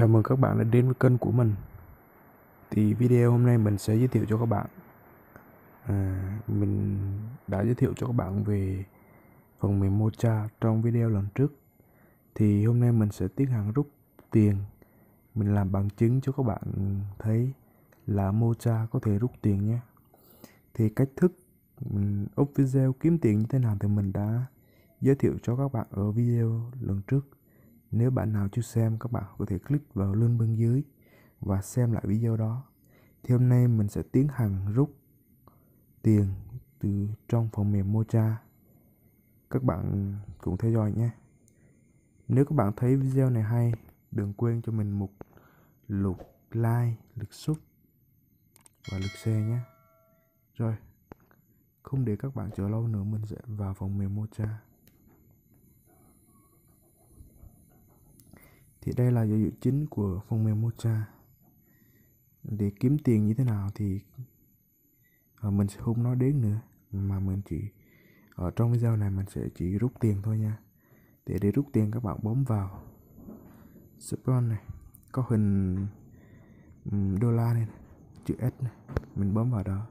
Chào mừng các bạn đã đến với kênh của mình. Thì video hôm nay mình sẽ giới thiệu cho các bạn. À, Mình đã giới thiệu cho các bạn về phần mềm Mocha trong video lần trước. Thì hôm nay mình sẽ tiến hành rút tiền. Mình làm bằng chứng cho các bạn thấy là Mocha có thể rút tiền nhé. Thì cách thức mình up video kiếm tiền như thế nào thì mình đã giới thiệu cho các bạn ở video lần trước nếu bạn nào chưa xem các bạn có thể click vào link bên dưới và xem lại video đó. Thì hôm nay mình sẽ tiến hành rút tiền từ trong phần mềm Mocha. Các bạn cùng theo dõi nhé. Nếu các bạn thấy video này hay, đừng quên cho mình một lượt like, lượt sub và lượt share nhé. Rồi, không để các bạn chờ lâu nữa mình sẽ vào phần mềm Mocha. Thì đây là dữ liệu chính của phần mềm Mocha. Để kiếm tiền như thế nào thì ờ, mình sẽ không nói đến nữa mà mình chỉ ở trong video này mình sẽ chỉ rút tiền thôi nha. Để để rút tiền các bạn bấm vào. Spawn này có hình đô la này, chữ S này mình bấm vào đó.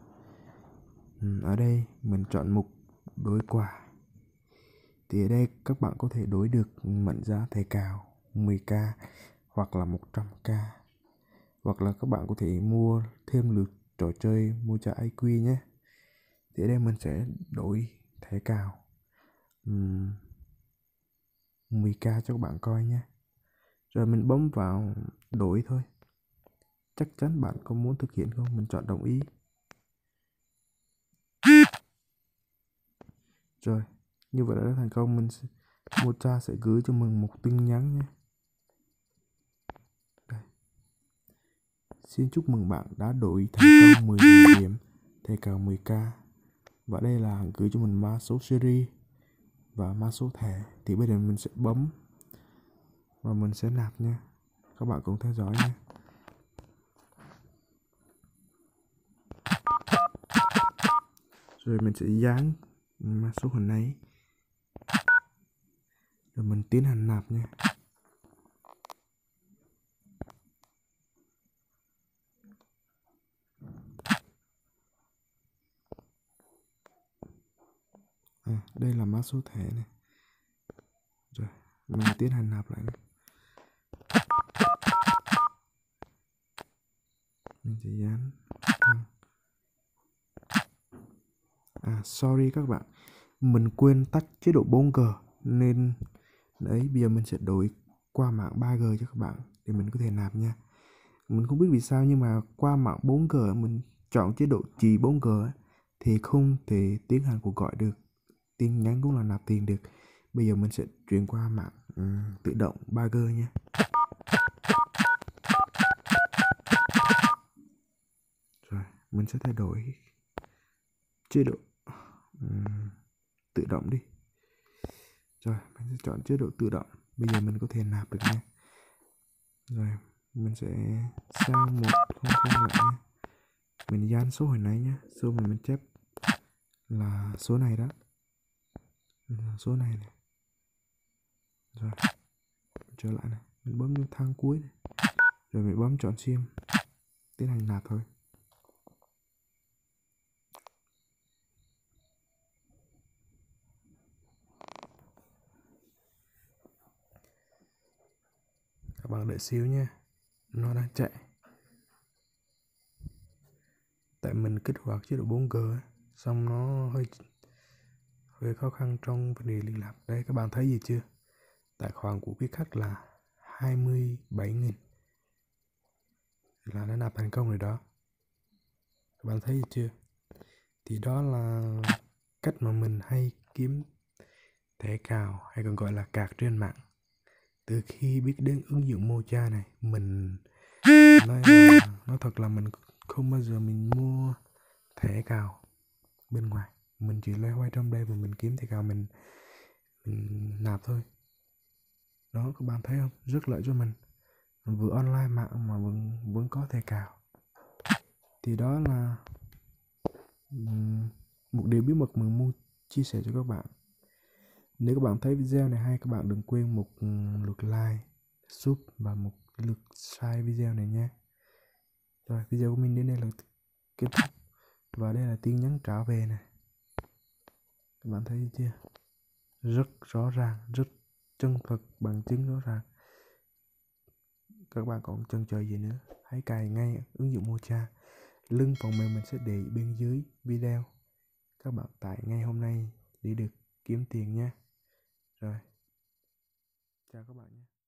Ở đây mình chọn mục đổi quà thì ở đây các bạn có thể đổi được mệnh giá thẻ cào. 10k hoặc là 100k hoặc là các bạn có thể mua thêm lượt trò chơi mua cho IQ nhé. Thì ở đây mình sẽ đổi thẻ cào. Um, 10k cho các bạn coi nhé. Rồi mình bấm vào đổi thôi. Chắc chắn bạn có muốn thực hiện không? Mình chọn đồng ý. Rồi như vậy đã thành công. Mình Mocha sẽ gửi cho mình một tin nhắn nhé. Xin chúc mừng bạn đã đổi thành công 10 điểm, thẻ cào 10k Và đây là gửi cho mình mã số series và mã số thẻ. Thì bây giờ mình sẽ bấm và mình sẽ nạp nha. Các bạn cùng theo dõi nha. Rồi mình sẽ dán mã số hình này Rồi mình tiến hành nạp nha. À, đây là mã số thẻ này. Rồi mình tiến hành nạp lại này. mình sẽ dán à sorry các bạn. Mình quên tắt chế độ 4G nên đấy bây giờ mình sẽ đổi qua mạng 3G cho các bạn để mình có thể nạp nha. Mình không biết vì sao nhưng mà qua mạng 4G mình chọn chế độ trì 4G thì không thể tiến hành cuộc gọi được tin nhắn cũng là nạp tiền được. Bây giờ mình sẽ chuyển qua mạng um, tự động 3G nhé rồi mình sẽ thay đổi chế độ um, tự động đi. Rồi mình sẽ chọn chế độ tự động. Bây giờ mình có thể nạp được nha. Rồi mình sẽ sang một không không lại nhé mình gian số hồi nãy nhé số mình mình chép là số này đó. Dạ, số này này. Rồi trở lại này. Mình bấm vô thang cuối này. Rồi mình bấm chọn sim. Tiến hành nạp thôi. Các bạn đợi xíu nha nó đang chạy. Tại mình kích hoạt chế độ 4G xong nó hơi gây khó khăn trong vấn đề liên lạc. Đây, các bạn thấy gì chưa? Tài khoản của quý khách là 27.000 là đã nạp thành công rồi đó. Các bạn thấy gì chưa? Thì đó là cách mà mình hay kiếm thẻ cào, hay còn gọi là cạc trên mạng. Từ khi biết đến ứng dụng Mocha này, mình nói là, nói thật là mình không bao giờ mình mua thẻ cào bên ngoài mình chỉ loay hoay trong đây và mình kiếm thì cào mình, mình nạp thôi. Đó các bạn thấy không? Rất lợi cho mình. Vừa online mạng mà vẫn vẫn có thể cào thì đó là một điều bí mật mình muốn chia sẻ cho các bạn. Nếu các bạn thấy video này hay các bạn đừng quên một lượt like sub và một lượt share video này nha rồi video của mình đến đây là kết thúc. Và đây là tin nhắn trả về này các bạn thấy chưa? Rất rõ ràng, rất chân thực, bằng chứng rõ ràng. Các bạn còn chần chờ gì nữa? Hãy cài ngay ứng dụng Mocha. Link phần mềm mình sẽ để bên dưới video. Các bạn tải ngay hôm nay để được kiếm tiền nha. Rồi. Chào các bạn nhé